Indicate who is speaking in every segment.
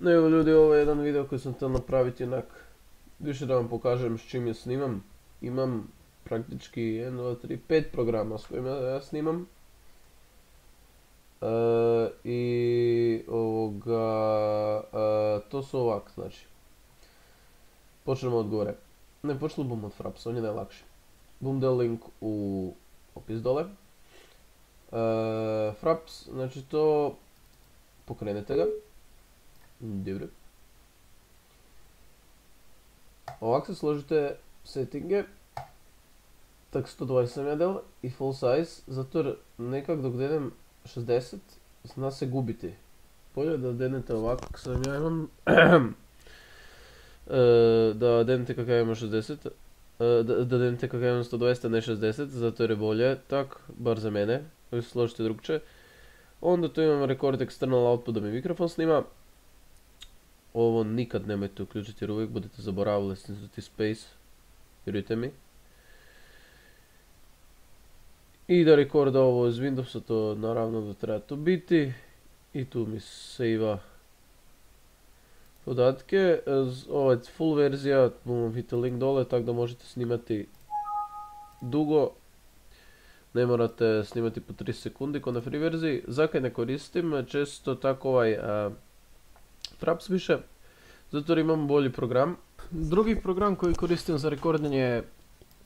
Speaker 1: No evo ljudi, ovo je jedan video koji sam htio napraviti onak, više da vam pokažem s čim je snimam. Imam praktički 1, 2, 3, 5 programa s kojima ja snimam. E, I ovoga, e, to su ovak, znači. Počnemo od gore. Ne, počeli bom od Frapsa, on je najlakši. Bum da link u opis dole. E, Fraps, znači to pokrenete ga. Dobro. Ovak se složite settinge. Tak 120 model i full size, zato jer nekak dok dedem 60 zna se gubiti. Bolje da denete ovako kako sam ja imam. E, da denete kako ja imam 60. e, Da, denete kako ja imam 120, a ne 60, zato jer je bolje tak, bar za mene. Ako se složite drugče. Onda tu imam record external output da mi mikrofon snima. Ovo nikad nemojte uključiti jer uvijek budete zaboravili stisnuti space. Vjerujte mi. I da rekorda ovo iz Windowsa, to naravno da treba to biti. I tu mi save podatke. Je full verzija, vidite link dole, tako da možete snimati dugo. Ne morate snimati po 3 sekundi ko na free verziji. Zakaj ne koristim? Često tako ovaj Fraps više. Zato jer imam bolji program. Drugi program koji koristim za rekordanje je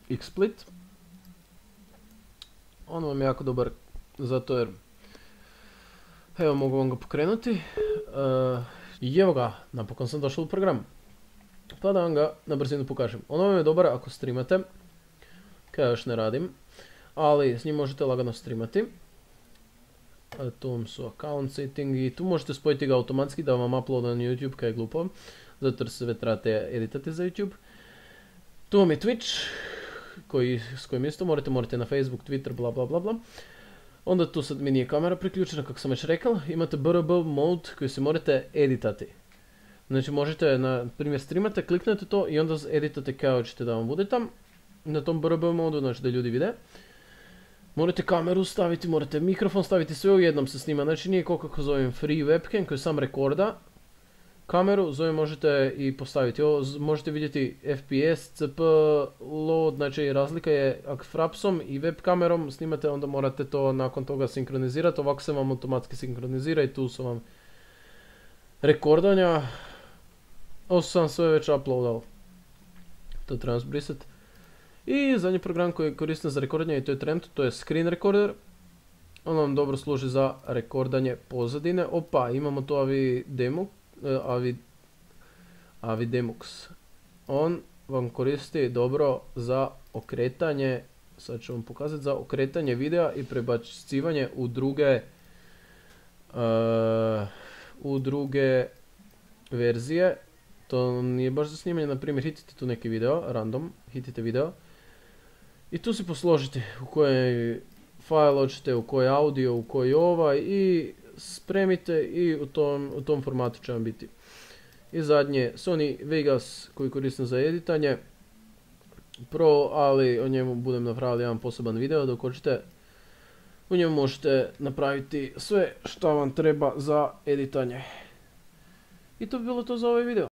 Speaker 1: XSplit. On vam je jako dobar zato jer evo mogu vam ga pokrenuti. E, I evo ga, napokon sam došao u program. Pa da vam ga na brzinu pokažem. On vam je dobar ako streamate. Kaj ja još ne radim. Ali s njim možete lagano streamati. Vam su account setting i tu možete spojiti ga automatski da vam uploada na YouTube kaj je glupo. Zato jer sve trebate editati za YouTube. Tu vam je Twitch koji, s kojim isto morate, morate na Facebook, Twitter, bla bla bla bla. Onda tu sad mi nije kamera priključena, kako sam već rekao. Imate BRB mode koji se morate editati. Znači možete, na primjer, streamate, kliknete to i onda editate kao ćete da vam bude tam. Na tom BRB modu, znači da ljudi vide. Morate kameru staviti, morate mikrofon staviti, sve u jednom se snima. Znači nije kao kako zovem free webcam koji sam rekorda. Kameru zovem možete i postaviti. Ovo možete vidjeti FPS, CP, load, znači razlika je ako frapsom i web kamerom snimate onda morate to nakon toga sinkronizirati. Ovako se vam automatski sinkronizira i tu su vam rekordanja. Ovo sam sve već uploadao. To trebam zbrisati. I zadnji program koji koristim za rekordanje i to je Trend, to je Screen Recorder. On vam dobro služi za rekordanje pozadine. Opa, imamo tu Avi Demo, e, Avi, Avi Demux. On vam koristi dobro za okretanje, sad ću vam pokazati, za okretanje videa i prebacivanje u druge e, u druge verzije. To nije baš za snimanje, na primjer hitite tu neki video, random, hitite video. I tu si posložite u koji file hoćete, u koji audio, u koji ovaj i spremite i u tom, u tom formatu će vam biti. I zadnje, Sony Vegas koji koristim za editanje. Pro, ali o njemu budem napravili jedan poseban video dok hoćete. U njemu možete napraviti sve što vam treba za editanje. I to bi bilo to za ovaj video.